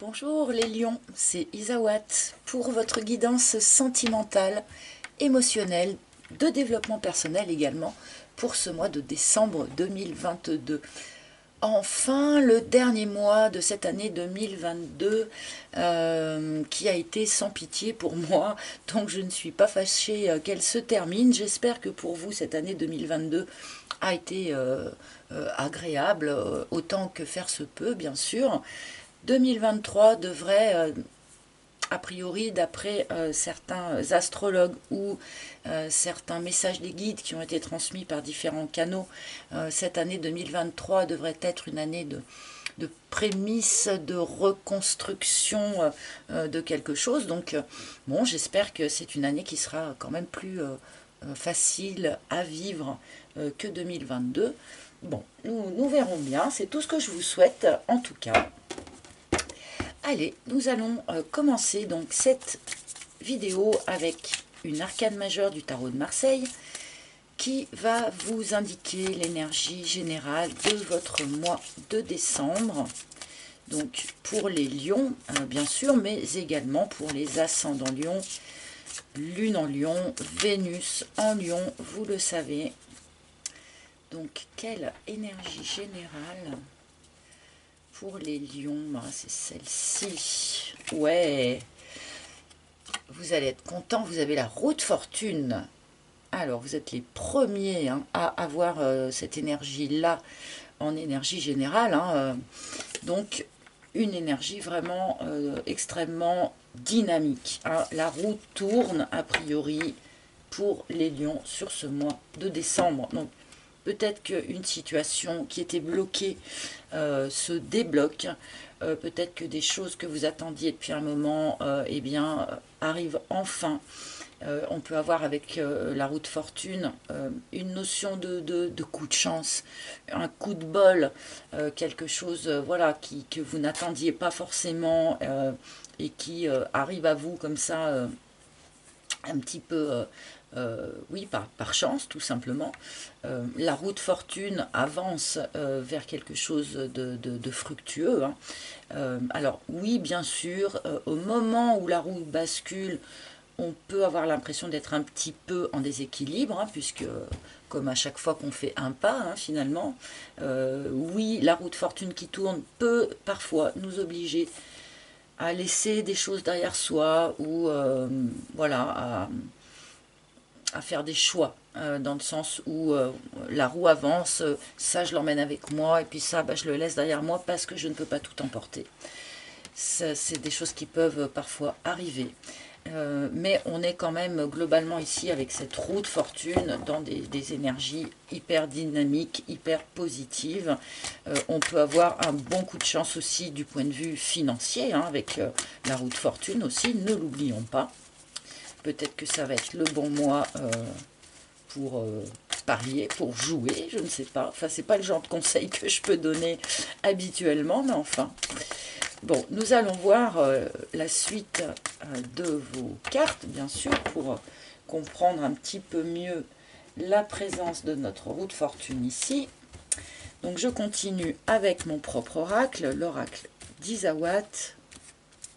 Bonjour les lions, c'est Isawat pour votre guidance sentimentale, émotionnelle, de développement personnel également pour ce mois de décembre 2022. Enfin, le dernier mois de cette année 2022 euh, qui a été sans pitié pour moi, donc je ne suis pas fâchée euh, qu'elle se termine. J'espère que pour vous, cette année 2022 a été euh, agréable, autant que faire se peut, bien sûr. 2023 devrait, euh, a priori, d'après euh, certains astrologues ou euh, certains messages des guides qui ont été transmis par différents canaux, cette année 2023 devrait être une année de, de prémisse, de reconstruction de quelque chose. Donc, bon, j'espère que c'est une année qui sera quand même plus facile à vivre que 2022. Bon, nous verrons bien, c'est tout ce que je vous souhaite en tout cas. Allez, nous allons euh, commencer donc cette vidéo avec une arcane majeure du tarot de Marseille qui va vous indiquer l'énergie générale de votre mois de décembre. Donc pour les lions, euh, bien sûr, mais également pour les ascendants lions, lune en lion, Vénus en lion, vous le savez. Donc quelle énergie générale pour les lions, bah, c'est celle-ci. Ouais. Vous allez être content, vous avez la route fortune. Alors, vous êtes les premiers hein, à avoir euh, cette énergie-là en énergie générale. Hein, euh. donc, une énergie vraiment euh, extrêmement dynamique. Hein. La roue tourne, a priori, pour les lions sur ce mois de décembre. Donc, peut-être qu'une situation qui était bloquée euh, se débloque. Euh, peut-être que des choses que vous attendiez depuis un moment euh, eh bien, arrivent enfin. on peut avoir avec la route fortune une notion de, de, coup de chance, un coup de bol, quelque chose voilà, qui, que vous n'attendiez pas forcément et qui arrive à vous comme ça un petit peu euh, oui, par, chance, tout simplement. Euh, la route fortune avance euh, vers quelque chose de, fructueux. Hein. alors oui, bien sûr, au moment où la roue bascule, on peut avoir l'impression d'être un petit peu en déséquilibre, hein, puisque comme à chaque fois qu'on fait un pas, hein, finalement, oui, la route fortune qui tourne peut parfois nous obliger à laisser des choses derrière soi ou voilà à, à faire des choix, euh, dans le sens où euh, la roue avance, euh, ça je l'emmène avec moi, et puis ça bah, je le laisse derrière moi parce que je ne peux pas tout emporter. C'est des choses qui peuvent parfois arriver. mais on est quand même globalement ici avec cette roue de fortune dans des, énergies hyper dynamiques, hyper positives. on peut avoir un bon coup de chance aussi du point de vue financier, hein, avec la roue de fortune aussi, ne l'oublions pas. Peut-être que ça va être le bon mois euh, pour euh, parier, pour jouer, je ne sais pas. Enfin, c'est pas le genre de conseil que je peux donner habituellement, mais enfin. Bon, nous allons voir euh, la suite de vos cartes, bien sûr, pour comprendre un petit peu mieux la présence de notre roue de fortune ici. Donc, je continue avec mon propre oracle, l'oracle d'Isawat,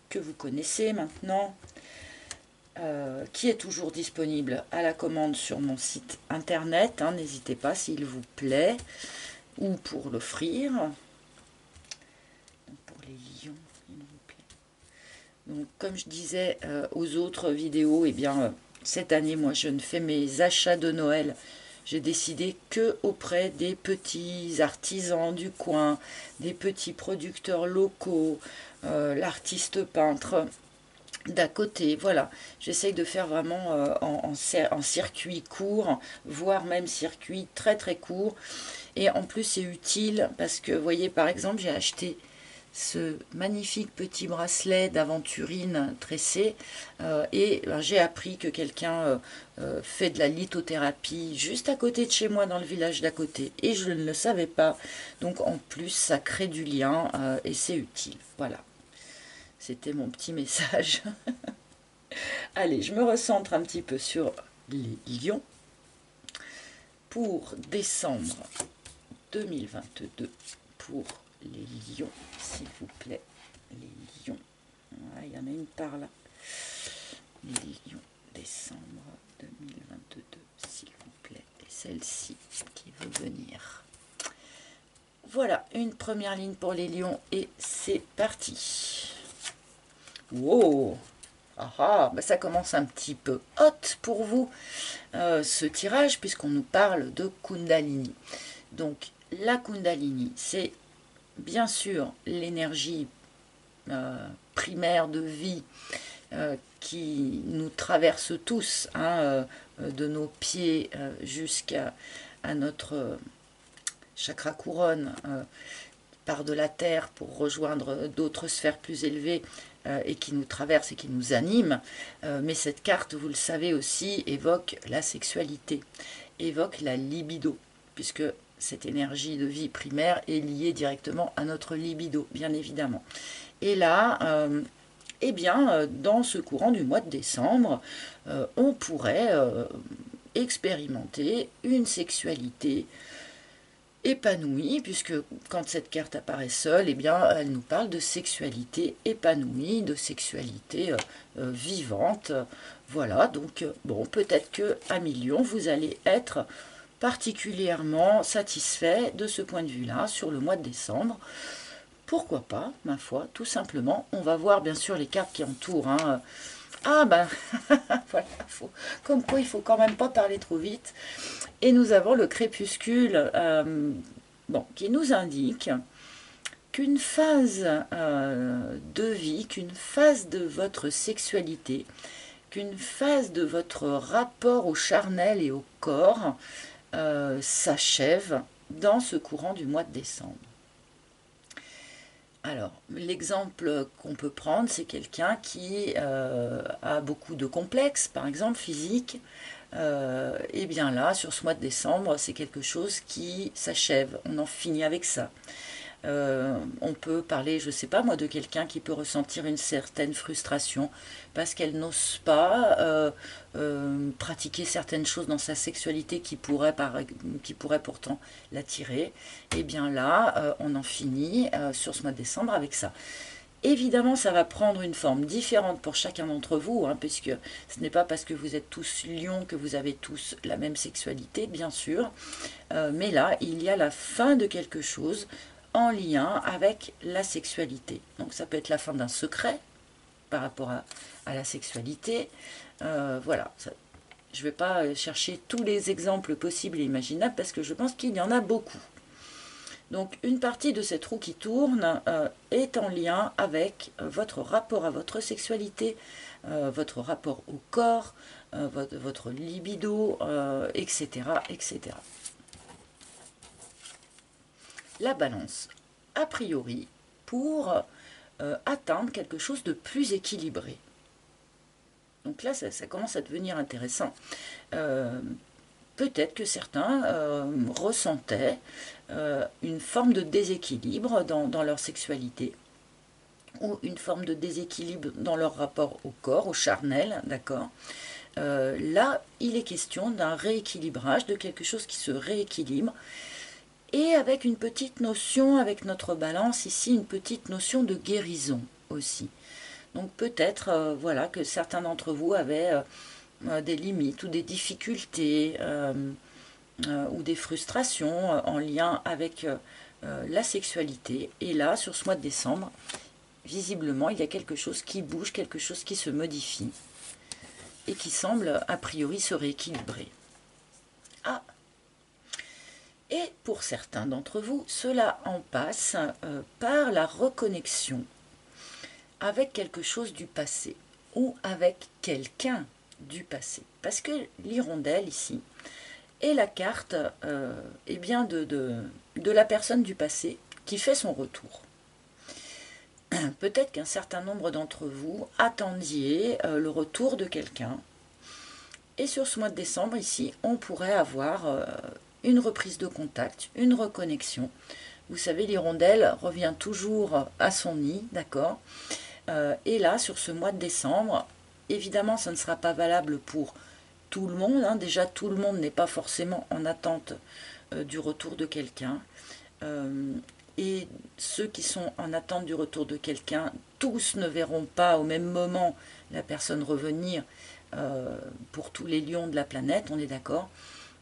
que vous connaissez maintenant, euh, qui est toujours disponible à la commande sur mon site internet. Hein, n'hésitez pas s'il vous plaît. Ou pour l'offrir. Donc, comme je disais euh, aux autres vidéos, eh bien, euh, cette année, moi, je ne fais mes achats de Noël. J'ai décidé que auprès des petits artisans du coin, des petits producteurs locaux, l'artiste peintre, d'à côté. Voilà, j'essaye de faire vraiment euh, en, circuit court, voire même circuit très très court. Et en plus, c'est utile parce que, vous voyez, par exemple, j'ai acheté ce magnifique petit bracelet d'aventurine tressé euh, et ben, j'ai appris que quelqu'un euh, fait de la lithothérapie juste à côté de chez moi dans le village d'à côté et je ne le savais pas donc en plus ça crée du lien et c'est utile voilà c'était mon petit message. Allez, je me recentre un petit peu sur les lions. Pour décembre 2022, pour les lions, s'il vous plaît, les lions. par là. Les lions, décembre 2022, s'il vous plaît. Et celle-ci qui veut venir. Voilà, une première ligne pour les lions et c'est parti. Wow ah, ah bah ça commence un petit peu hot pour vous, euh, ce tirage, puisqu'on nous parle de Kundalini. Donc, la Kundalini, c'est bien sûr l'énergie euh, primaire de vie euh, qui nous traverse tous, hein, de nos pieds jusqu'à notre chakra couronne, part de la terre pour rejoindre d'autres sphères plus élevées et qui nous traverse et qui nous anime. Euh, mais cette carte, vous le savez aussi, évoque la sexualité, évoque la libido, puisque cette énergie de vie primaire est liée directement à notre libido, bien évidemment. Et là, euh, eh bien, dans ce courant du mois de décembre, on pourrait expérimenter une sexualité épanouie, puisque quand cette carte apparaît seule, eh bien, elle nous parle de sexualité épanouie, de sexualité euh, euh, vivante. Voilà, donc, euh, bon, peut-être que à million, vous allez être particulièrement satisfait de ce point de vue-là sur le mois de décembre. Pourquoi pas, ma foi, tout simplement. On va voir bien sûr les cartes qui entourent. Hein. Ah ben, voilà, comme quoi il faut quand même pas parler trop vite. Et nous avons le crépuscule euh, qui nous indique qu'une phase euh, de vie, qu'une phase de votre sexualité, qu'une phase de votre rapport au charnel et au corps euh, s'achève dans ce courant du mois de décembre. Alors, l'exemple qu'on peut prendre, c'est quelqu'un qui a beaucoup de complexes, par exemple physiques, euh, et bien là, sur ce mois de décembre, c'est quelque chose qui s'achève. On en finit avec ça. Euh, on peut parler, je ne sais pas moi, de quelqu'un qui peut ressentir une certaine frustration parce qu'elle n'ose pas euh, pratiquer certaines choses dans sa sexualité qui pourraient, qui pourrait pourtant l'attirer. Et bien là, on en finit sur ce mois de décembre avec ça. Évidemment, ça va prendre une forme différente pour chacun d'entre vous, hein, puisque ce n'est pas parce que vous êtes tous lions que vous avez tous la même sexualité, bien sûr. Euh, mais là, il y a la fin de quelque chose en lien avec la sexualité. Donc ça peut être la fin d'un secret par rapport à, la sexualité. Euh, voilà, je ne vais pas chercher tous les exemples possibles et imaginables parce que je pense qu'il y en a beaucoup. Donc une partie de cette roue qui tourne euh, est en lien avec euh, votre rapport à votre sexualité, euh, votre rapport au corps, votre, libido, etc., etc. La balance, a priori, pour atteindre quelque chose de plus équilibré. Donc là, ça commence à devenir intéressant peut-être que certains euh, ressentaient euh, une forme de déséquilibre dans, leur sexualité ou une forme de déséquilibre dans leur rapport au corps, au charnel, d'accord? Euh, Là, il est question d'un rééquilibrage, de quelque chose qui se rééquilibre, et avec une petite notion, avec notre balance ici, une petite notion de guérison aussi. Donc peut-être, voilà, que certains d'entre vous avaient euh, des limites ou des difficultés euh, euh, ou des frustrations en lien avec la sexualité. Et là, sur ce mois de décembre, visiblement, il y a quelque chose qui bouge, quelque chose qui se modifie et qui semble a priori se rééquilibrer. Ah Et pour certains d'entre vous, cela en passe par la reconnexion avec quelque chose du passé ou avec quelqu'un du passé. Parce que l'hirondelle ici est la carte euh, eh bien de, de, la personne du passé qui fait son retour. Peut-être qu'un certain nombre d'entre vous attendiez euh, le retour de quelqu'un. Et sur ce mois de décembre, ici, on pourrait avoir euh, une reprise de contact, une reconnexion. Vous savez, l'hirondelle revient toujours à son nid, d'accord Et là, sur ce mois de décembre, Évidemment, ça ne sera pas valable pour tout le monde. Hein. Déjà, tout le monde n'est pas forcément en attente euh, du retour de quelqu'un. Euh, et ceux qui sont en attente du retour de quelqu'un tous ne verront pas au même moment la personne revenir euh, pour tous les lions de la planète, on est d'accord.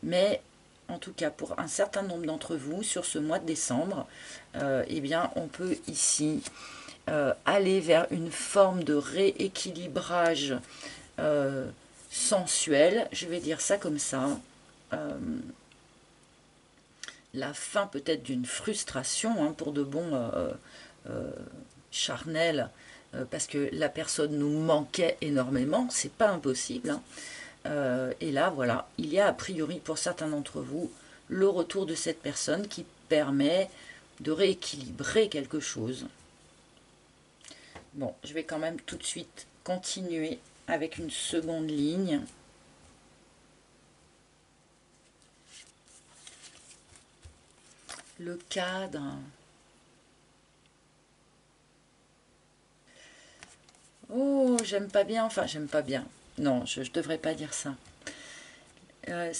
Mais en tout cas pour un certain nombre d'entre vous sur ce mois de décembre, euh, eh bien on peut ici euh, aller vers une forme de rééquilibrage sensuel, je vais dire ça comme ça. la fin peut-être d'une frustration hein, pour de bons charnels euh, parce que la personne nous manquait énormément, c'est pas impossible. Hein. Euh, et là, voilà, il y a a priori pour certains d'entre vous le retour de cette personne qui permet de rééquilibrer quelque chose. Bon, je vais quand même tout de suite continuer avec une seconde ligne. Le cadre, Oh, j'aime pas bien, enfin j'aime pas bien. Non, je ne devrais pas dire ça. Euh,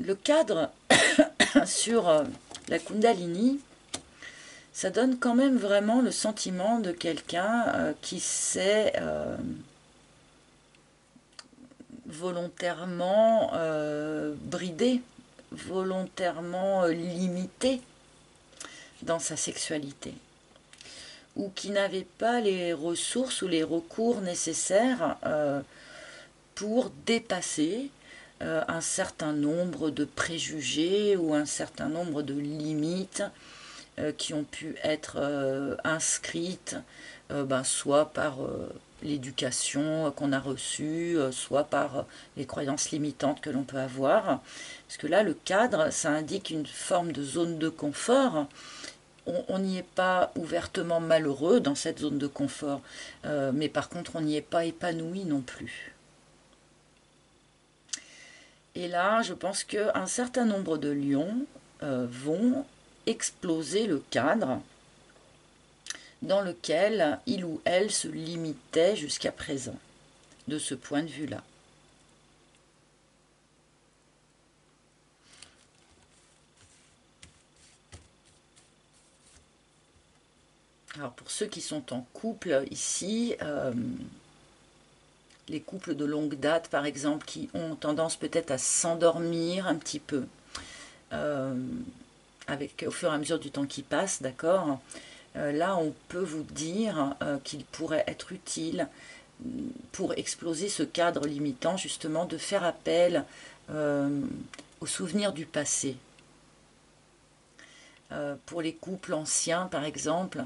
le cadre sur euh, la Kundalini, ça donne quand même vraiment le sentiment de quelqu'un euh, qui s'est volontairement bridé, volontairement limité dans sa sexualité ou qui n'avaient pas les ressources ou les recours nécessaires dépasser euh, un certain nombre de préjugés ou un certain nombre de limites euh, qui ont pu être inscrites ben, soit par l'éducation qu'on a reçue, soit par les croyances limitantes que l'on peut avoir. Parce que là, le cadre, ça indique une forme de zone de confort on n'y est pas ouvertement malheureux dans cette zone de confort, euh, mais par contre on n'y est pas épanoui non plus. Et là, je pense qu'un certain nombre de lions euh, vont exploser le cadre dans lequel il ou elle se limitait jusqu'à présent, de ce point de vue-là. Alors pour ceux qui sont en couple ici, euh, les couples de longue date par exemple qui ont tendance peut-être à s'endormir un petit peu euh, avec au fur et à mesure du temps qui passe, d'accord? Euh, Là on peut vous dire qu'il pourrait être utile pour exploser ce cadre limitant justement de faire appel aux souvenirs du passé. pour les couples anciens par exemple,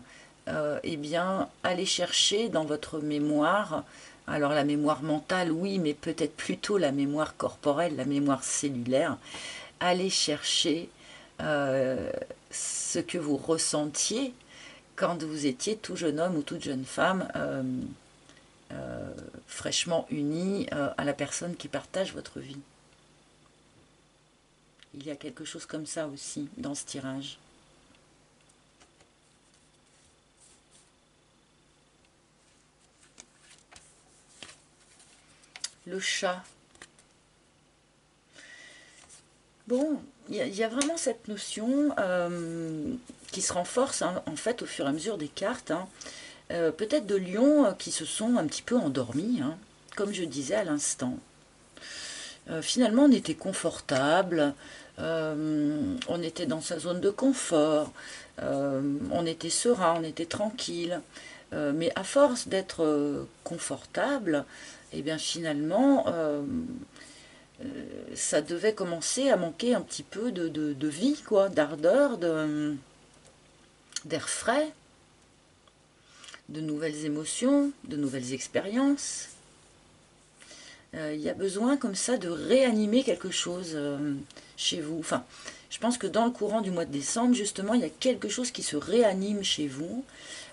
euh, eh bien, allez chercher dans votre mémoire, alors la mémoire mentale, oui, mais peut-être plutôt la mémoire corporelle, la mémoire cellulaire, allez chercher euh, ce que vous ressentiez quand vous étiez tout jeune homme ou toute jeune femme euh, fraîchement unis à la personne qui partage votre vie. Il y a quelque chose comme ça aussi dans ce tirage. Le chat. Bon, il y, a vraiment cette notion euh, qui se renforce hein, en fait au fur et à mesure des cartes. Hein. Euh, peut-être de lions euh, qui se sont un petit peu endormis, hein, comme je disais à l'instant. finalement, on était confortable, on était dans sa zone de confort, on était serein, on était tranquille. mais à force d'être confortable, et eh bien finalement, euh, euh, ça devait commencer à manquer un petit peu de, vie, quoi, d'ardeur, d'air frais, de nouvelles émotions, de nouvelles expériences. Euh, il y a besoin comme ça de réanimer quelque chose chez vous. Enfin, je pense que dans le courant du mois de décembre, justement, il y a quelque chose qui se réanime chez vous.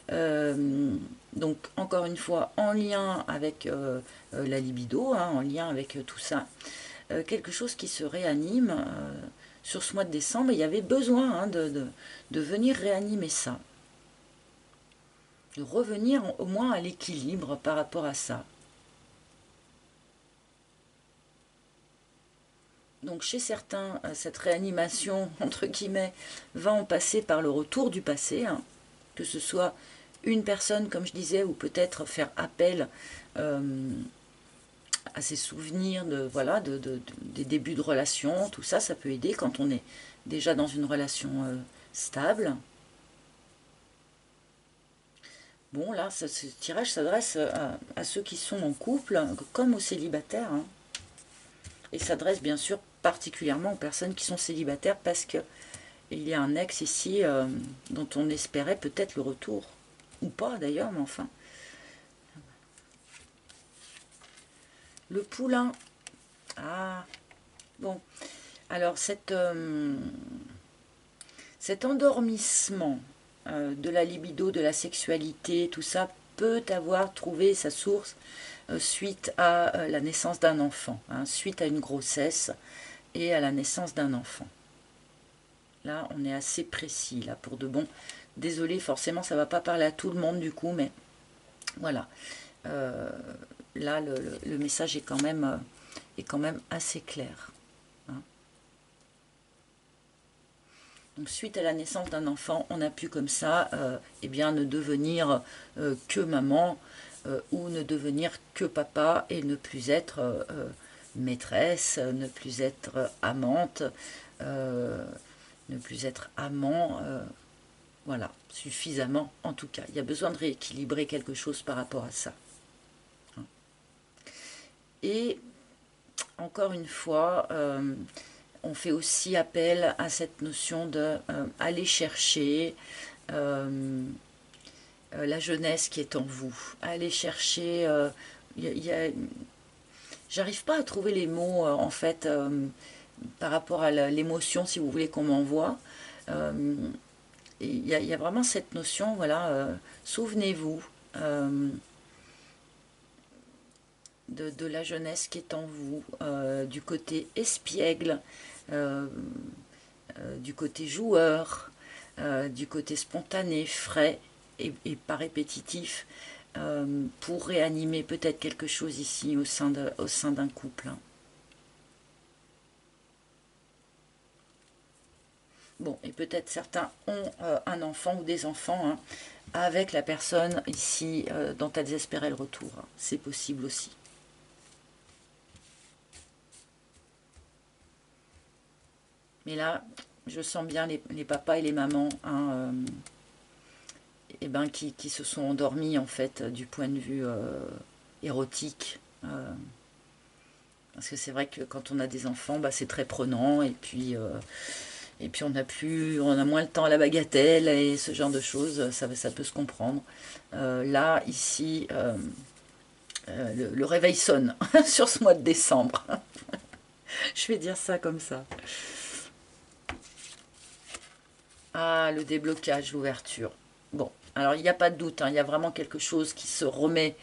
donc, encore une fois, en lien avec euh, la libido, hein, en lien avec euh, tout ça. Euh, quelque chose qui se réanime sur ce mois de décembre. Il y avait besoin hein, de, venir réanimer ça. De revenir au moins à l'équilibre par rapport à ça. Donc chez certains, cette réanimation, entre guillemets, va en passer par le retour du passé, hein. que ce soit une personne, comme je disais, ou peut-être faire appel à ses souvenirs de, des débuts de relation, tout ça, ça peut aider quand on est déjà dans une relation stable. Bon, là, ce tirage s'adresse à, ceux qui sont en couple, comme aux célibataires. Hein. Et s'adresse bien sûr particulièrement aux personnes qui sont célibataires parce que il y a un ex ici euh, dont on espérait peut-être le retour. Ou pas d'ailleurs, mais enfin. Le poulain. Ah, bon. Alors, cette, euh, cet endormissement euh, de la libido, de la sexualité, tout ça peut avoir trouvé sa source suite à la naissance d'un enfant, hein, suite à une grossesse et à la naissance d'un enfant. Là, on est assez précis, là, pour de bon. Désolé, forcément, ça va pas parler à tout le monde, du coup, mais voilà. là, le, message est quand même, est quand même assez clair. Donc, suite à la naissance d'un enfant, on a pu comme ça euh, eh bien, ne devenir euh, que maman euh, ou ne devenir que papa et ne plus être maîtresse, ne plus être amante, ne plus être amant. voilà, suffisamment en tout cas. Il y a besoin de rééquilibrer quelque chose par rapport à ça. Hein. Et encore une fois, on fait aussi appel à cette notion de euh, aller chercher euh, euh, la jeunesse qui est en vous, aller chercher. J'arrive pas à trouver les mots en fait par rapport à l'émotion, si vous voulez qu'on m'envoie. Il y, a vraiment cette notion, voilà, souvenez-vous de, la jeunesse qui est en vous, du côté espiègle, euh, euh, du côté joueur, euh, du côté spontané, frais et, pas répétitif, pour réanimer peut-être quelque chose ici au sein d'un couple. Bon, et peut-être certains ont un enfant ou des enfants hein, avec la personne ici dont elles espéraient le retour. C'est possible aussi. Mais là, je sens bien les, papas et les mamans hein, euh, eh ben, qui, se sont endormis en fait du point de vue euh, érotique. Euh. parce que c'est vrai que quand on a des enfants, bah, c'est très prenant et puis, et puis on a plus, on a moins le temps à la bagatelle et ce genre de choses, ça, ça peut se comprendre. là, ici, le réveil sonne sur ce mois de décembre. je vais dire ça comme ça. Ah, le déblocage, l'ouverture. Bon, alors il n'y a pas de doute, hein, il y a vraiment quelque chose qui se remet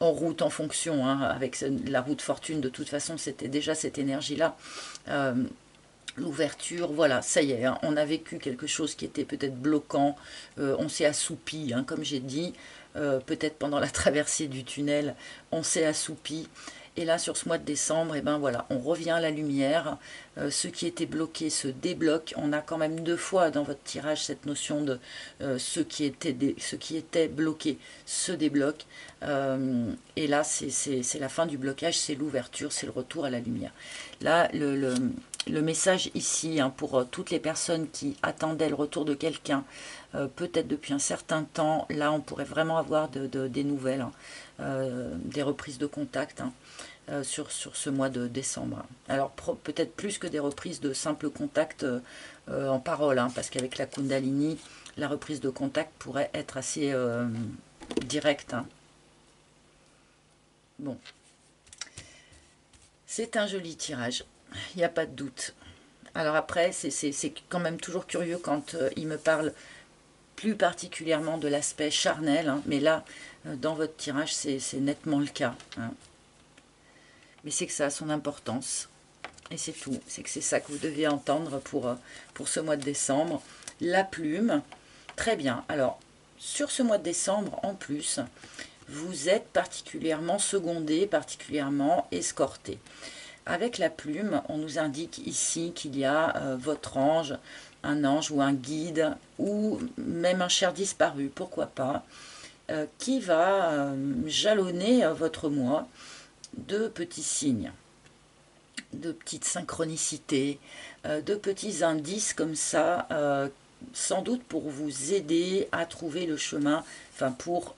en route en fonction, hein, avec la route fortune, de toute façon, c'était déjà cette énergie-là. Euh, l'ouverture, voilà, ça y est, hein, on a vécu quelque chose qui était peut-être bloquant, euh, on s'est assoupi, comme j'ai dit, euh, peut-être pendant la traversée du tunnel, on s'est assoupi, et là, sur ce mois de décembre, eh ben on revient à la lumière. Euh, ce qui était bloqué se débloque. On a quand même deux fois dans votre tirage cette notion de euh, ce, qui était ce qui était bloqué se débloque. Euh, et là, c'est la fin du blocage, c'est l'ouverture, c'est le retour à la lumière. Là, le, message ici, hein, pour toutes les personnes qui attendaient le retour de quelqu'un, peut-être depuis un certain temps, là, on pourrait vraiment avoir de, des nouvelles, hein, des reprises de contact. Hein. Euh, sur, ce mois de décembre. Alors peut-être plus que des reprises de simples contacts euh, euh, en parole, hein, parce qu'avec la Kundalini, la reprise de contact pourrait être assez directe. Hein. Bon. C'est un joli tirage, il n'y a pas de doute. Alors après, c'est quand même toujours curieux quand il me parle plus particulièrement de l'aspect charnel, hein. mais là, dans votre tirage, c'est nettement le cas mais c'est que ça a son importance. Et c'est tout. C'est que c'est ça que vous deviez entendre pour, euh, pour ce mois de décembre. La plume. Très bien. Alors, sur ce mois de décembre, en plus, vous êtes particulièrement secondé, particulièrement escorté. Avec la plume, on nous indique ici qu'il y a euh, votre ange, un ange ou un guide, ou même un cher disparu, pourquoi pas, qui va jalonner votre mois de petits signes, de petites synchronicités, de petits indices comme ça, sans doute pour vous aider à trouver le chemin, enfin pour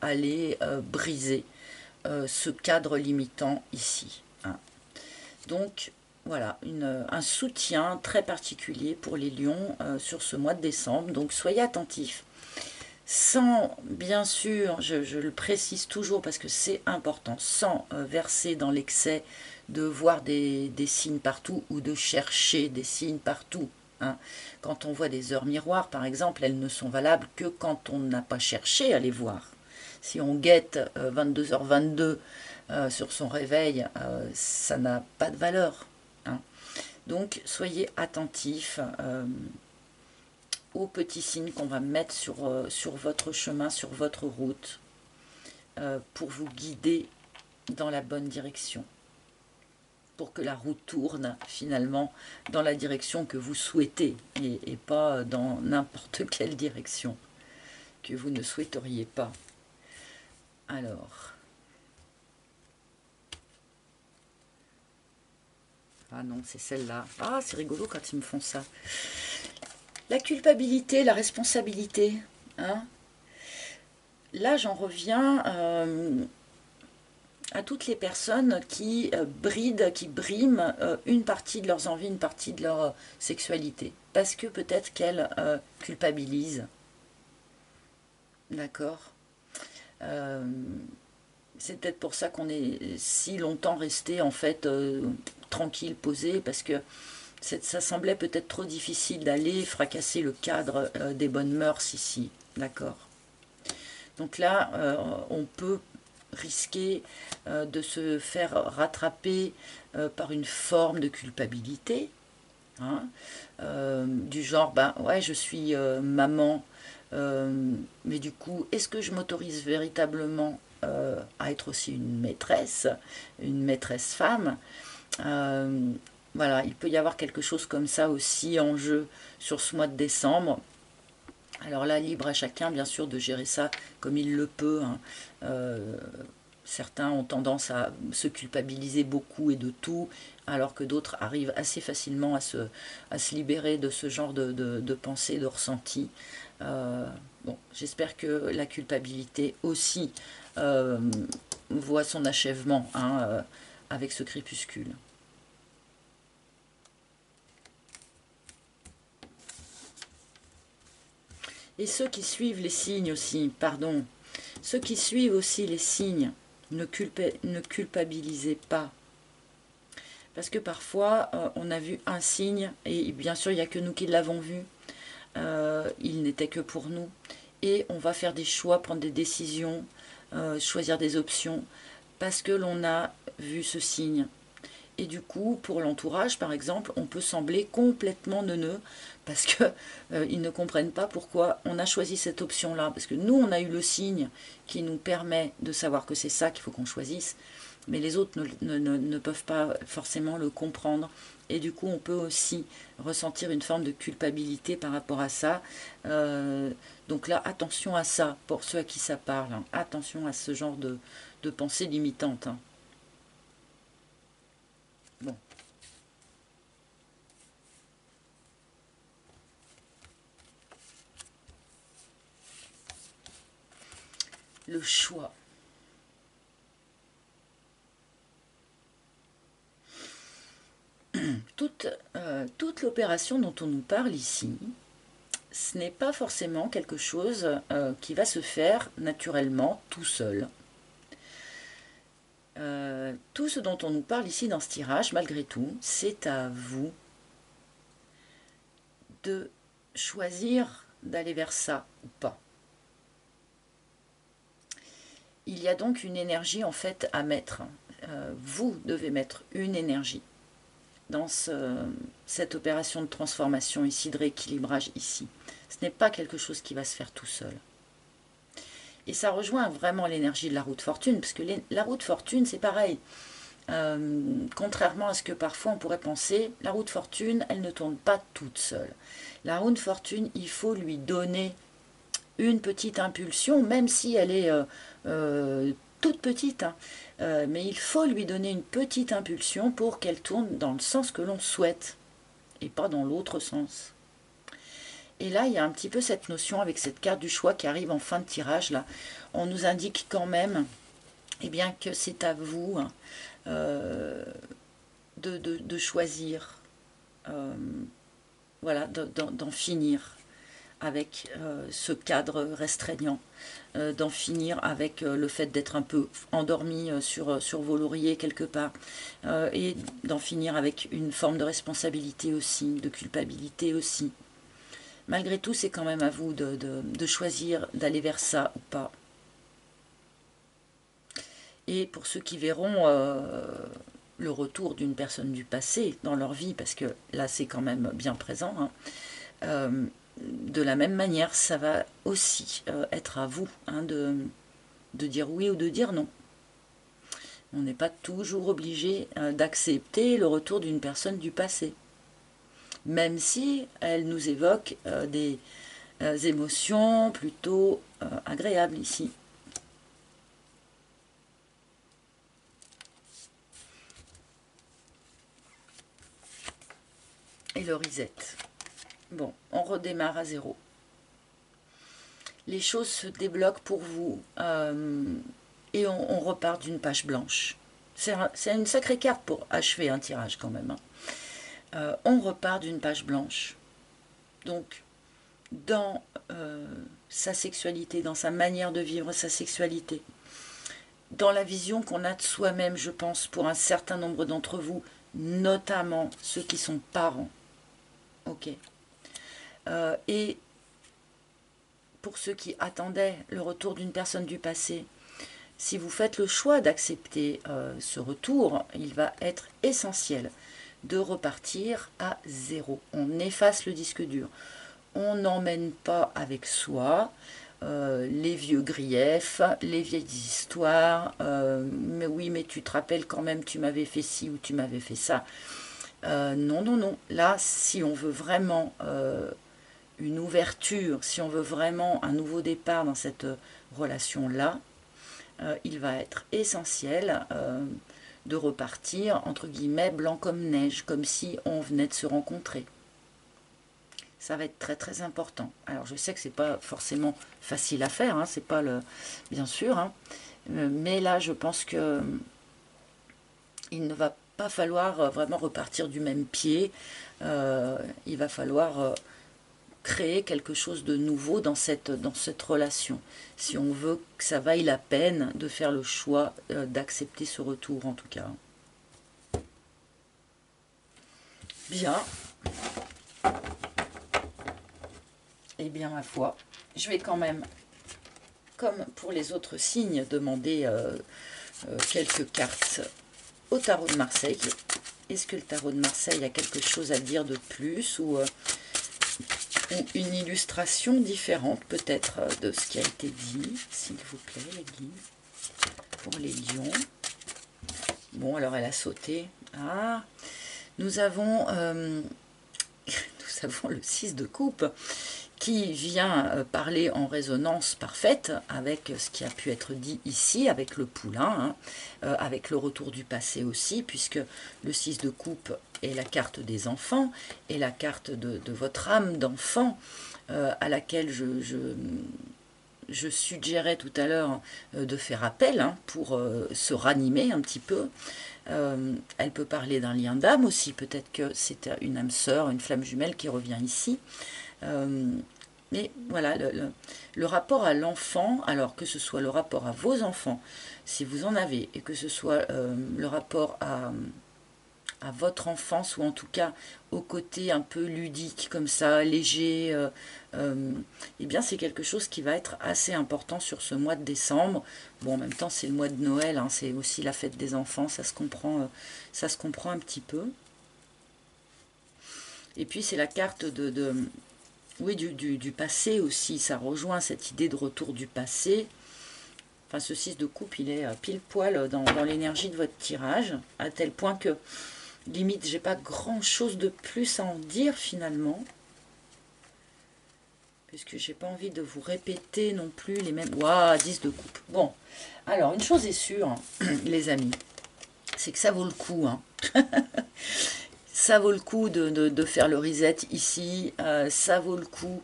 aller briser ce cadre limitant ici. Hein. Donc voilà, un soutien très particulier pour les lions euh, sur ce mois de décembre. Donc soyez attentifs. Sans, bien sûr, je, le précise toujours parce que c'est important, sans euh, verser dans l'excès de voir des, signes partout ou de chercher des signes partout. Hein. Quand on voit des heures miroirs, par exemple, elles ne sont valables que quand on n'a pas cherché à les voir. Si on guette 22h22 euh, sur son réveil, ça n'a pas de valeur. Donc soyez attentifs euh, aux petits signes qu'on va mettre sur, euh, sur votre chemin, sur votre route, euh, pour vous guider dans la bonne direction. Pour que la route tourne finalement dans la direction que vous souhaitez et, et pas dans n'importe quelle direction que vous ne souhaiteriez pas. Alors, Ah non, c'est celle-là. Ah, c'est rigolo quand ils me font ça. La culpabilité, la responsabilité. Hein Là, j'en reviens euh, à toutes les personnes qui euh, brident, qui briment euh, une partie de leurs envies, une partie de leur sexualité. Parce que peut-être qu'elles culpabilisent. D'accord? C'est peut-être pour ça qu'on est si longtemps resté en fait tranquille, posé, parce que ça semblait peut-être trop difficile d'aller fracasser le cadre euh, des bonnes mœurs ici. D'accord. Donc là, euh, on peut risquer euh, de se faire rattraper par une forme de culpabilité, hein, du genre, ben ouais, je suis maman, mais du coup, est-ce que je m'autorise véritablement à être aussi une maîtresse, une maîtresse femme? Voilà, il peut y avoir quelque chose comme ça aussi en jeu sur ce mois de décembre. Alors là, libre à chacun, bien sûr, de gérer ça comme il le peut. Hein. Euh, certains ont tendance à se culpabiliser beaucoup et de tout, alors que d'autres arrivent assez facilement à se, libérer de ce genre de, de, pensée, de ressenti. Euh, bon, j'espère que la culpabilité aussi voit son achèvement hein, avec ce crépuscule. Et ceux qui suivent les signes aussi, pardon, ceux qui suivent aussi les signes, ne, culpabilisez pas. Parce que parfois, euh, on a vu un signe, et bien sûr, il n'y a que nous qui l'avons vu. Euh, il n'était que pour nous. Et on va faire des choix, prendre des décisions, euh, choisir des options, parce que l'on a vu ce signe. Et du coup, pour l'entourage, par exemple, on peut sembler complètement neuneux parce qu'ils euh, ne comprennent pas pourquoi on a choisi cette option-là. Parce que nous, on a eu le signe qui nous permet de savoir que c'est ça qu'il faut qu'on choisisse, mais les autres ne, peuvent pas forcément le comprendre. Et du coup, on peut aussi ressentir une forme de culpabilité par rapport à ça. Euh, donc là, attention à ça, pour ceux à qui ça parle. Hein. Attention à ce genre de, pensée limitante. Hein. Le choix. Toute, euh, toute l'opération dont on nous parle ici, ce n'est pas forcément quelque chose euh, qui va se faire naturellement tout seul. Euh, tout ce dont on nous parle ici dans ce tirage, malgré tout, c'est à vous de choisir d'aller vers ça ou pas. Il y a donc une énergie en fait à mettre. Euh, vous devez mettre une énergie dans cette opération de transformation ici, de rééquilibrage ici. Ce n'est pas quelque chose qui va se faire tout seul. Et ça rejoint vraiment l'énergie de la route fortune, parce que la route fortune, c'est pareil. Euh, contrairement à ce que parfois on pourrait penser, la route fortune, elle ne tourne pas toute seule. La route fortune, il faut lui donner une petite impulsion, même si elle est toute petite, hein. mais il faut lui donner une petite impulsion pour qu'elle tourne dans le sens que l'on souhaite, et pas dans l'autre sens. Et là, il y a un petit peu cette notion avec cette carte du choix qui arrive en fin de tirage. Là, on nous indique quand même eh bien, que c'est à vous hein, euh, de, choisir, euh, voilà, d'en finir avec euh, ce cadre restreignant, d'en finir avec le fait d'être un peu endormi sur, sur vos lauriers quelque part, et d'en finir avec une forme de responsabilité aussi, de culpabilité aussi. Malgré tout, c'est quand même à vous de, choisir d'aller vers ça ou pas. Et pour ceux qui verront euh, le retour d'une personne du passé dans leur vie, parce que là c'est quand même bien présent, hein, euh, de la même manière, ça va aussi euh, être à vous hein, de, dire oui ou de dire non. On n'est pas toujours obligé d'accepter le retour d'une personne du passé même si elle nous évoque euh, des euh, émotions plutôt euh, agréables ici. Et le reset. Bon, on redémarre à zéro. Les choses se débloquent pour vous et on, repart d'une page blanche. C'est une sacrée carte pour achever un tirage quand même. Hein. Euh, on repart d'une page blanche. Donc, dans euh, sa sexualité, dans sa manière de vivre sa sexualité, dans la vision qu'on a de soi-même, je pense, pour un certain nombre d'entre vous, notamment ceux qui sont parents. Ok. Euh, et pour ceux qui attendaient le retour d'une personne du passé, si vous faites le choix d'accepter ce retour, il va être essentiel de repartir à zéro. On efface le disque dur. On n'emmène pas avec soi euh, les vieux griefs, les vieilles histoires. Euh, mais oui, mais tu te rappelles quand même, tu m'avais fait ci ou tu m'avais fait ça. Euh, non, non, non. Là, si on veut vraiment une ouverture, si on veut vraiment un nouveau départ dans cette relation-là, il va être essentiel de repartir, entre guillemets, blanc comme neige, comme si on venait de se rencontrer. Ça va être très très important. Alors je sais que c'est pas forcément facile à faire, hein, c'est pas le. bien sûr, hein. euh, mais là je pense que il ne va pas falloir vraiment repartir du même pied. Euh, il va falloir créer quelque chose de nouveau dans cette, dans cette relation. Si on veut que ça vaille la peine de faire le choix euh, d'accepter ce retour en tout cas. Bien. Eh bien, ma foi, je vais quand même, comme pour les autres signes, demander euh, euh, quelques cartes au tarot de Marseille. Est-ce que le tarot de Marseille a quelque chose à dire de plus ou une illustration différente peut-être euh, de ce qui a été dit, s'il vous plaît, les guides, pour les lions. Bon, alors elle a sauté. Ah, nous avons, euh, nous avons le 6 de coupe qui vient euh, parler en résonance parfaite avec ce qui a pu être dit ici, avec le poulain, hein, avec le retour du passé aussi, puisque le 6 de coupe et la carte des enfants, et la carte de, votre âme d'enfant, euh, à laquelle je, je, suggérais tout à l'heure euh, de faire appel hein, pour euh, se ranimer un petit peu. elle peut parler d'un lien d'âme aussi, peut-être que c'est une âme sœur, une flamme jumelle qui revient ici. Mais voilà, le, le rapport à l'enfant, alors que ce soit le rapport à vos enfants, si vous en avez, et que ce soit le rapport à, à votre enfance, ou en tout cas au côté un peu ludique, comme ça, léger, euh, euh, eh bien c'est quelque chose qui va être assez important sur ce mois de décembre. Bon, en même temps, c'est le mois de Noël, hein, c'est aussi la fête des enfants, ça se comprend, euh, ça se comprend un petit peu. Et puis c'est la carte de, oui, du, passé aussi, ça rejoint cette idée de retour du passé. Enfin, ce 6 de coupe, il est pile poil dans, l'énergie de votre tirage, à tel point que Limite, j'ai pas grand chose de plus à en dire finalement. puisque j'ai pas envie de vous répéter non plus les mêmes... Waouh, 10 de coupe. Bon, alors une chose est sûre, les amis, c'est que ça vaut le coup. Hein. ça vaut le coup de, faire le reset ici, euh, ça vaut le coup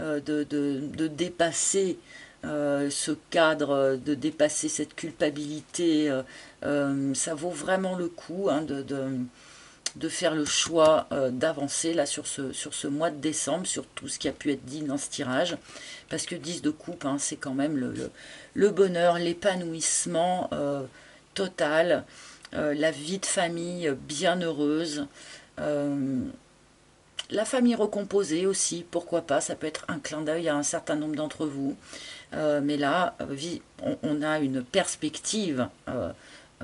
euh, de, dépasser euh, ce cadre, de dépasser cette culpabilité, ça vaut vraiment le coup hein, de, de faire le choix d'avancer là sur ce, sur ce mois de décembre, sur tout ce qui a pu être dit dans ce tirage, parce que 10 de coupe, hein, c'est quand même le, le, bonheur, l'épanouissement total, la vie de famille bien heureuse, la famille recomposée aussi, pourquoi pas, ça peut être un clin d'œil à un certain nombre d'entre vous, mais là, on, on, a une perspective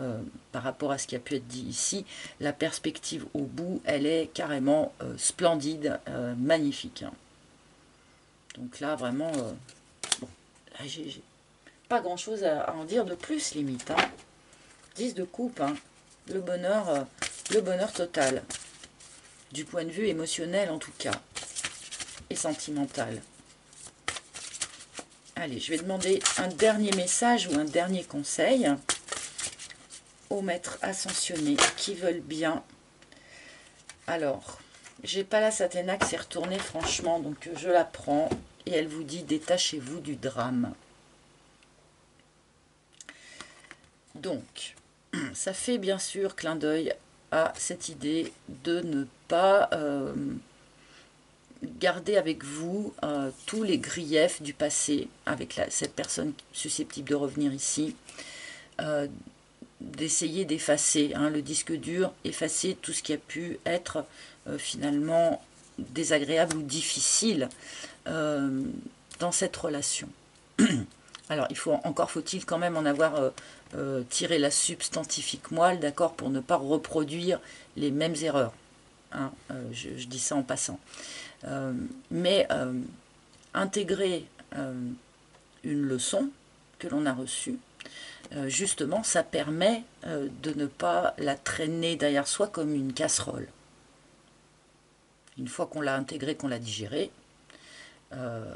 euh, par rapport à ce qui a pu être dit ici, la perspective au bout, elle est carrément euh, splendide, euh, magnifique. Hein. Donc là, vraiment, j'ai pas grand-chose à, en dire de plus, limite. Hein. 10 de coupe, hein. le bonheur total, du point de vue émotionnel en tout cas, et sentimental. Allez, je vais demander un dernier message ou un dernier conseil aux maîtres ascensionnés qui veulent bien. Alors, j'ai pas la Satena qui s'est retournée franchement, donc je la prends et elle vous dit détachez-vous du drame. Donc, ça fait bien sûr clin d'œil à cette idée de ne pas euh, garder avec vous euh, tous les griefs du passé avec cette personne susceptible de revenir ici. Euh, d'essayer d'effacer hein, le disque dur, effacer tout ce qui a pu être finalement désagréable ou difficile dans cette relation. Alors, il faut encore faut-il quand même en avoir tiré la substantifique moelle, d'accord, pour ne pas reproduire les mêmes erreurs. Hein, je, je, dis ça en passant. mais intégrer une leçon que l'on a reçue, euh, justement, ça permet euh, de ne pas la traîner derrière soi comme une casserole. Une fois qu'on l'a intégrée, qu'on l'a digérée, euh,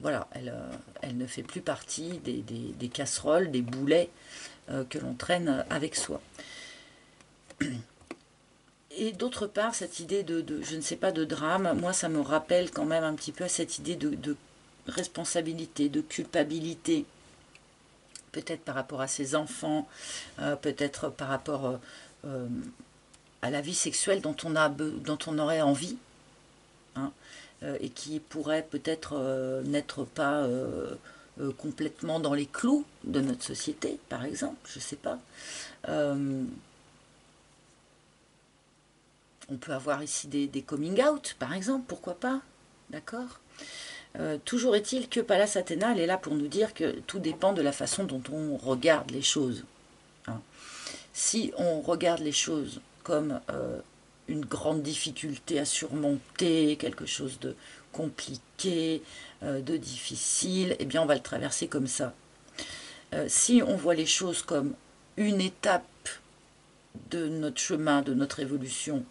voilà, elle, ne fait plus partie des, casseroles, des boulets que l'on traîne avec soi. Et d'autre part, cette idée de, je ne sais pas, de drame, moi, ça me rappelle quand même un petit peu à cette idée de responsabilité, de culpabilité peut-être par rapport à ses enfants, euh, peut-être par rapport euh, euh, à la vie sexuelle dont on, a, dont on aurait envie, hein, et qui pourrait peut-être n'être pas complètement dans les clous de notre société, par exemple, je ne sais pas. On peut avoir ici des, coming out, par exemple, pourquoi pas, d'accord euh, toujours est-il que Pallas Athéna, elle est là pour nous dire que tout dépend de la façon dont on regarde les choses. Hein. Si on regarde les choses comme euh, une grande difficulté à surmonter, quelque chose de compliqué, euh, de difficile, eh bien on va le traverser comme ça. si on voit les choses comme une étape de notre chemin, de notre évolution,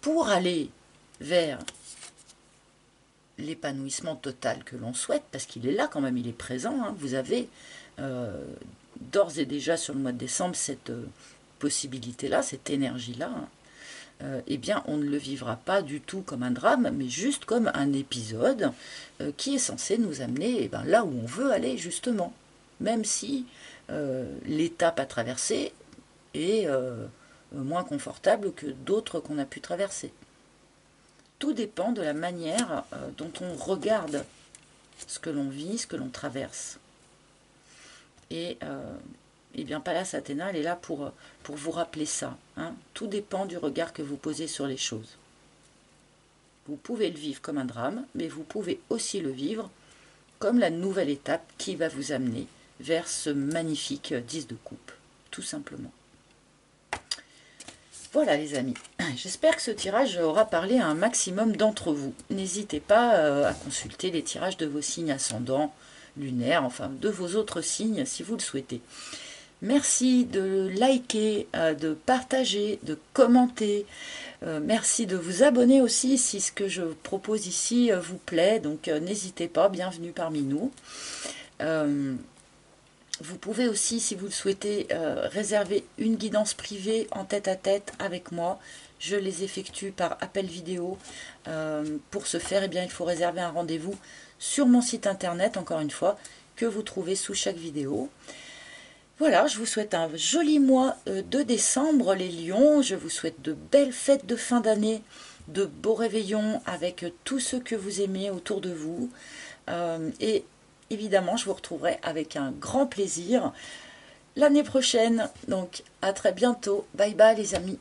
pour aller vers l'épanouissement total que l'on souhaite, parce qu'il est là quand même, il est présent. Hein. Vous avez euh, d'ores et déjà sur le mois de décembre cette euh, possibilité-là, cette énergie-là. Hein. Euh, eh bien, on ne le vivra pas du tout comme un drame, mais juste comme un épisode qui est censé nous amener eh ben, là où on veut aller, justement. Même si l'étape à traverser est moins confortable que d'autres qu'on a pu traverser tout dépend de la manière euh, dont on regarde ce que l'on vit, ce que l'on traverse. Et, euh, eh bien, Pallas Athéna, elle est là pour, pour vous rappeler ça. Hein. Tout dépend du regard que vous posez sur les choses. Vous pouvez le vivre comme un drame, mais vous pouvez aussi le vivre comme la nouvelle étape qui va vous amener vers ce magnifique 10 de coupe, tout simplement. Voilà les amis, j'espère que ce tirage aura parlé à un maximum d'entre vous. N'hésitez pas euh, à consulter les tirages de vos signes ascendants, lunaires, enfin de vos autres signes si vous le souhaitez. Merci de liker, euh, de partager, de commenter. Euh, merci de vous abonner aussi si ce que je propose ici vous plaît. Donc n'hésitez pas, bienvenue parmi nous. Vous pouvez aussi, si vous le souhaitez, réserver une guidance privée en tête à tête avec moi. Je les effectue par appel vidéo. pour ce faire, eh bien, il faut réserver un rendez-vous sur mon site internet, encore une fois, que vous trouvez sous chaque vidéo. Voilà, je vous souhaite un joli mois euh, de décembre, les lions. Je vous souhaite de belles fêtes de fin d'année, de beaux réveillons avec tous ceux que vous aimez autour de vous. Euh, et évidemment, je vous retrouverai avec un grand plaisir l'année prochaine. Donc, à très bientôt. Bye bye, les amis.